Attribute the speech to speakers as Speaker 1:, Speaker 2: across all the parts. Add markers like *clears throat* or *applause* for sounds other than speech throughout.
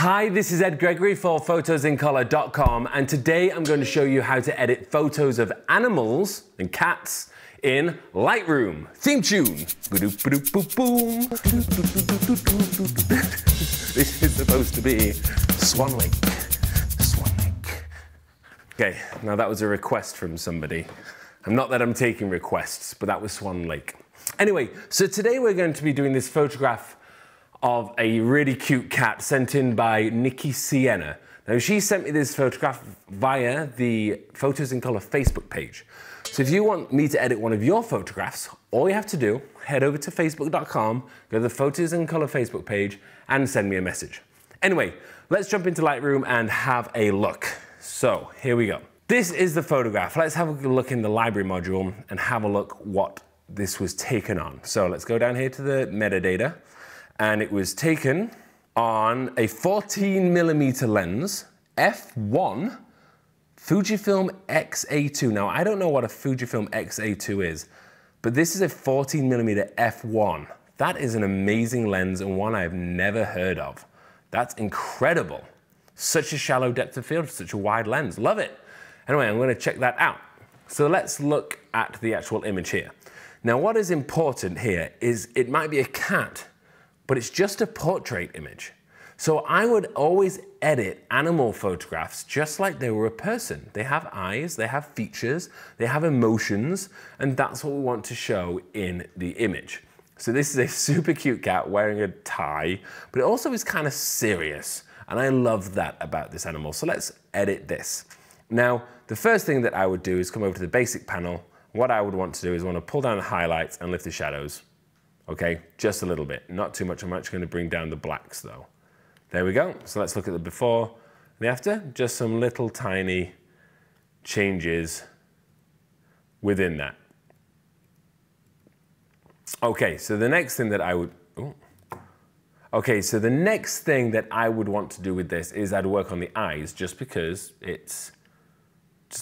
Speaker 1: Hi, this is Ed Gregory for photosincolor.com and today I'm going to show you how to edit photos of animals and cats in Lightroom. Theme tune. *laughs* This is supposed to be Swan Lake. Swan Lake. Okay, now that was a request from somebody. I'm not that I'm taking requests, but that was Swan Lake. Anyway, so today we're going to be doing this photograph of a really cute cat sent in by Nikki Sienna. Now, she sent me this photograph via the Photos in Color Facebook page. So if you want me to edit one of your photographs, all you have to do, head over to facebook.com, go to the Photos in Color Facebook page, and send me a message. Anyway, let's jump into Lightroom and have a look. So here we go. This is the photograph. Let's have a look in the library module and have a look what this was taken on. So let's go down here to the metadata and it was taken on a 14 millimeter lens, f1, Fujifilm X-A2. Now, I don't know what a Fujifilm X-A2 is, but this is a 14 millimeter f1. That is an amazing lens and one I've never heard of. That's incredible. Such a shallow depth of field, such a wide lens. Love it. Anyway, I'm gonna check that out. So let's look at the actual image here. Now, what is important here is it might be a cat but it's just a portrait image. So I would always edit animal photographs just like they were a person. They have eyes, they have features, they have emotions, and that's what we want to show in the image. So this is a *laughs* super cute cat wearing a tie, but it also is kind of serious. And I love that about this animal. So let's edit this. Now, the first thing that I would do is come over to the basic panel. What I would want to do is want to pull down the highlights and lift the shadows okay? Just a little bit, not too much. I'm actually gonna bring down the blacks though. There we go. So let's look at the before and the after. Just some little tiny changes within that. Okay, so the next thing that I would, ooh. okay, so the next thing that I would want to do with this is I'd work on the eyes just because it's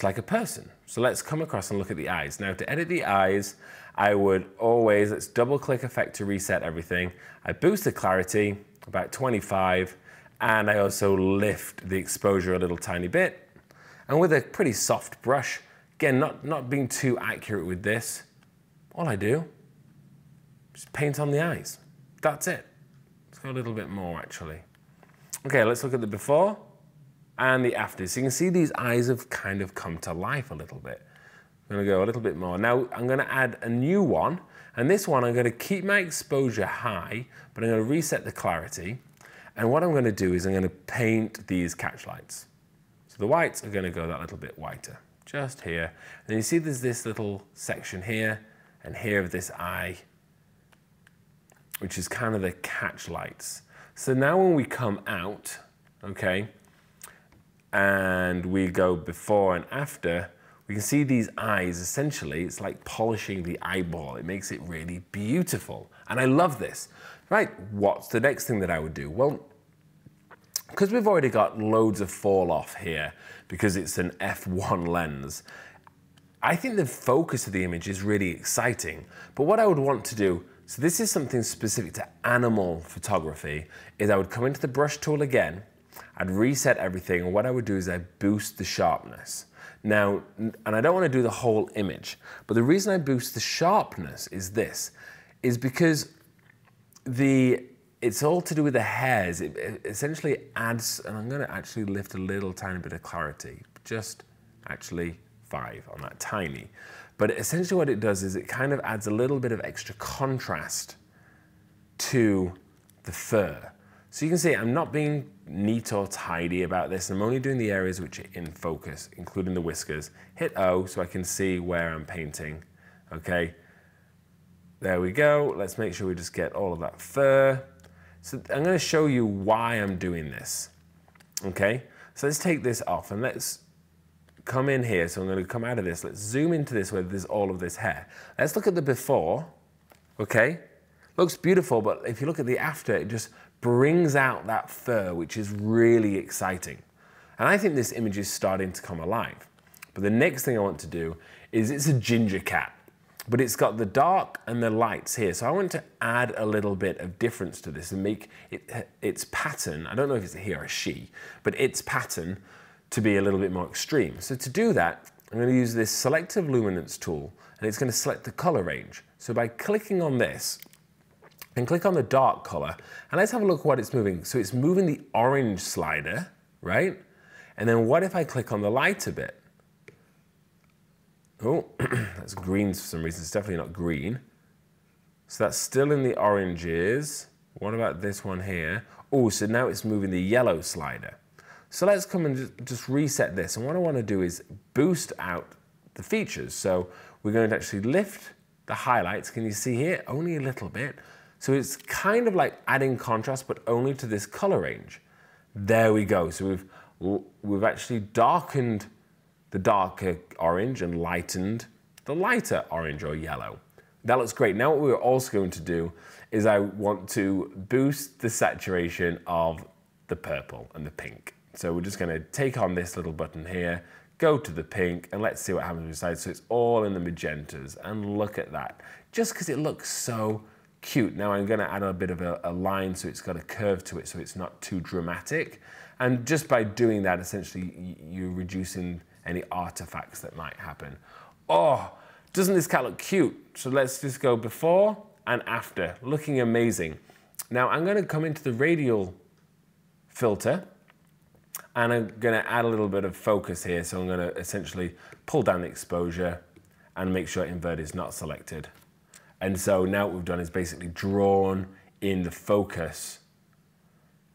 Speaker 1: like a person. So let's come across and look at the eyes. Now to edit the eyes, I would always, let's double click effect to reset everything. I boost the clarity about 25 and I also lift the exposure a little tiny bit. And with a pretty soft brush, again, not, not being too accurate with this, all I do is paint on the eyes. That's it. Let's go a little bit more actually. Okay, let's look at the before and the after. So you can see these eyes have kind of come to life a little bit. I'm gonna go a little bit more. Now I'm gonna add a new one, and this one I'm gonna keep my exposure high, but I'm gonna reset the clarity. And what I'm gonna do is I'm gonna paint these catch lights. So the whites are gonna go that little bit whiter, just here. And you see there's this little section here and here of this eye, which is kind of the catch lights. So now when we come out, okay, and we go before and after, we can see these eyes, essentially, it's like polishing the eyeball. It makes it really beautiful. And I love this. Right, what's the next thing that I would do? Well, because we've already got loads of fall off here, because it's an f1 lens, I think the focus of the image is really exciting. But what I would want to do, so this is something specific to animal photography, is I would come into the brush tool again, I'd reset everything, and what I would do is I boost the sharpness. Now, and I don't want to do the whole image, but the reason I boost the sharpness is this, is because the it's all to do with the hairs. It, it essentially adds, and I'm going to actually lift a little tiny bit of clarity, just actually five on that tiny. But essentially what it does is it kind of adds a little bit of extra contrast to the fur. So you can see I'm not being neat or tidy about this. I'm only doing the areas which are in focus, including the whiskers. Hit O so I can see where I'm painting, okay? There we go. Let's make sure we just get all of that fur. So I'm gonna show you why I'm doing this, okay? So let's take this off and let's come in here. So I'm gonna come out of this. Let's zoom into this where there's all of this hair. Let's look at the before, okay? Looks beautiful, but if you look at the after, it just brings out that fur, which is really exciting. And I think this image is starting to come alive. But the next thing I want to do is it's a ginger cat. but it's got the dark and the lights here. So I want to add a little bit of difference to this and make it, its pattern, I don't know if it's a he or a she, but its pattern to be a little bit more extreme. So to do that, I'm going to use this selective luminance tool and it's going to select the color range. So by clicking on this and click on the dark color and let's have a look at what it's moving. So it's moving the orange slider, right? And then what if I click on the lighter bit? Oh, *clears throat* that's green for some reason. It's definitely not green. So that's still in the oranges. What about this one here? Oh, so now it's moving the yellow slider. So let's come and just reset this. And what I want to do is boost out the features. So we're going to actually lift the highlights. Can you see here? Only a little bit. So it's kind of like adding contrast, but only to this color range. There we go. So we've, we've actually darkened the darker orange and lightened the lighter orange or yellow. That looks great. Now what we're also going to do is I want to boost the saturation of the purple and the pink. So we're just gonna take on this little button here, go to the pink, and let's see what happens inside. So it's all in the magentas, and look at that. Just because it looks so cute. Now I'm gonna add a bit of a, a line so it's got a curve to it so it's not too dramatic. And just by doing that, essentially, you're reducing any artifacts that might happen. Oh, doesn't this cat look cute? So let's just go before and after, looking amazing. Now I'm gonna come into the radial filter and I'm gonna add a little bit of focus here. So I'm gonna essentially pull down the exposure and make sure invert is not selected. And so now what we've done is basically drawn in the focus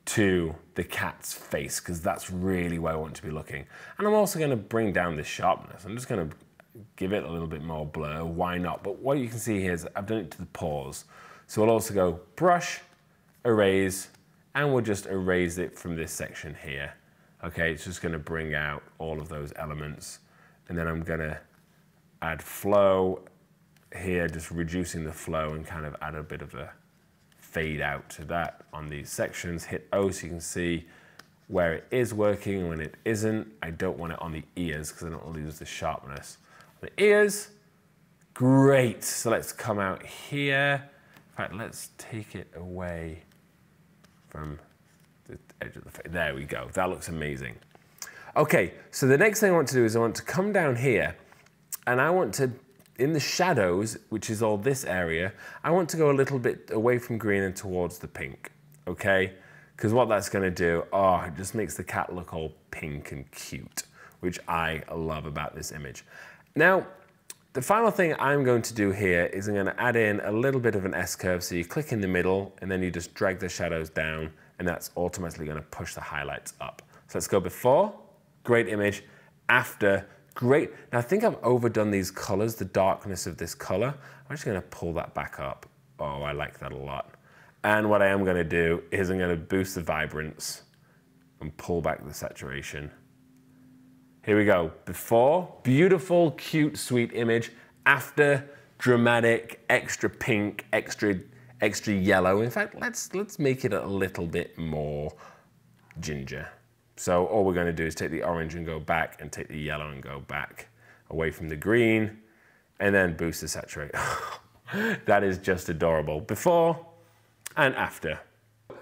Speaker 1: to the cat's face because that's really where I want to be looking. And I'm also going to bring down the sharpness. I'm just going to give it a little bit more blur. Why not? But what you can see here is I've done it to the paws. So we'll also go brush, erase, and we'll just erase it from this section here. Okay, it's just going to bring out all of those elements. And then I'm going to add flow here, just reducing the flow and kind of add a bit of a fade out to that on these sections. Hit O so you can see where it is working and when it isn't. I don't want it on the ears because I don't want to lose the sharpness. The ears, great. So let's come out here. In fact, let's take it away from the edge of the face. There we go. That looks amazing. Okay, so the next thing I want to do is I want to come down here and I want to in the shadows, which is all this area, I want to go a little bit away from green and towards the pink, okay? Because what that's gonna do, oh, it just makes the cat look all pink and cute, which I love about this image. Now, the final thing I'm going to do here is I'm gonna add in a little bit of an S-curve. So you click in the middle and then you just drag the shadows down and that's automatically gonna push the highlights up. So let's go before, great image, after, Great. Now I think I've overdone these colors, the darkness of this color. I'm just gonna pull that back up. Oh, I like that a lot. And what I am gonna do is I'm gonna boost the vibrance and pull back the saturation. Here we go. Before, beautiful, cute, sweet image. After, dramatic, extra pink, extra, extra yellow. In fact, let's, let's make it a little bit more ginger. So all we're going to do is take the orange and go back and take the yellow and go back away from the green and then boost the saturate. *laughs* that is just adorable. Before and after.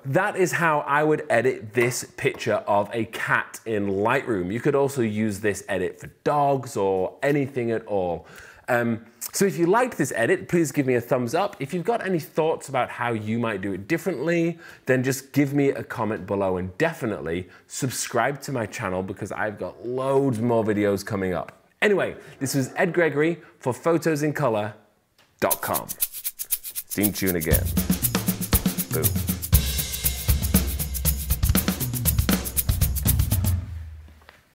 Speaker 1: That is how I would edit this picture of a cat in Lightroom. You could also use this edit for dogs or anything at all. Um, so if you liked this edit, please give me a thumbs up. If you've got any thoughts about how you might do it differently, then just give me a comment below and definitely subscribe to my channel because I've got loads more videos coming up. Anyway, this was Ed Gregory for photosincolor.com. Stay tuned again. Boom.